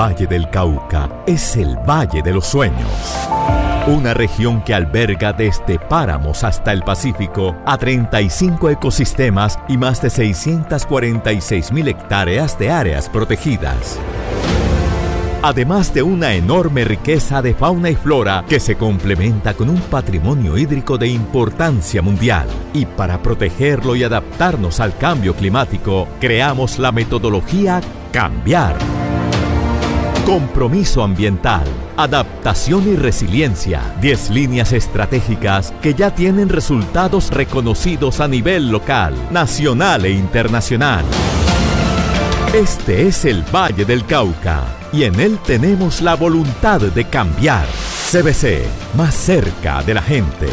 Valle del Cauca es el Valle de los Sueños. Una región que alberga desde páramos hasta el Pacífico a 35 ecosistemas y más de 646 mil hectáreas de áreas protegidas. Además de una enorme riqueza de fauna y flora que se complementa con un patrimonio hídrico de importancia mundial. Y para protegerlo y adaptarnos al cambio climático, creamos la metodología Cambiar Compromiso ambiental, adaptación y resiliencia. 10 líneas estratégicas que ya tienen resultados reconocidos a nivel local, nacional e internacional. Este es el Valle del Cauca y en él tenemos la voluntad de cambiar. CBC, más cerca de la gente.